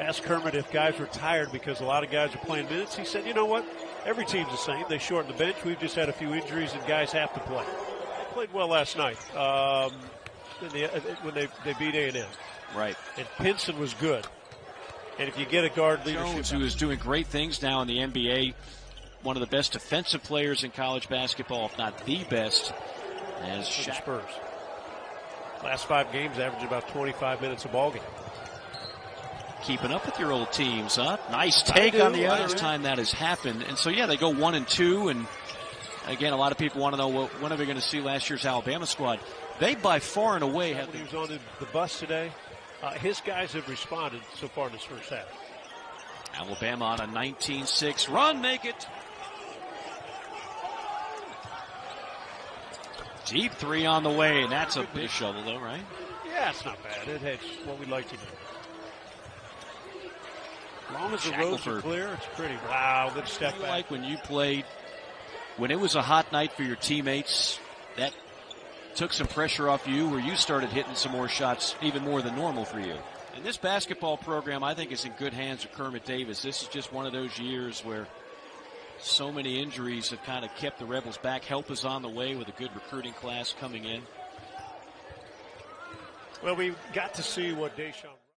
asked Kermit if guys were tired because a lot of guys are playing minutes. He said, you know what? Every team's the same. They shorten the bench. We've just had a few injuries and guys have to play. They played well last night um, the, when they, they beat A&M. Right. And Pinson was good. And if you get a guard leadership. Jones, who is doing great things now in the NBA, one of the best defensive players in college basketball, if not the best, as Shaq. Spurs. Last five games averaged about 25 minutes a ball game. Keeping up with your old teams, huh? Nice take on the other time that has happened. And so, yeah, they go one and two. And again, a lot of people want to know well, when are we going to see last year's Alabama squad? They by far and away have. He was on the bus today. Uh, his guys have responded so far in this first half. Alabama on a 19-6 run, make it. Deep three on the way, and that's a big shovel, though, right? Yeah, it's not bad. It hits what we'd like to do. As long as the roads are clear, it's pretty. Wow, good step back. Like when you played, when it was a hot night for your teammates, that took some pressure off you where you started hitting some more shots, even more than normal for you. And this basketball program, I think, is in good hands with Kermit Davis. This is just one of those years where so many injuries have kind of kept the Rebels back. Help is on the way with a good recruiting class coming in. Well, we got to see what Daeshun.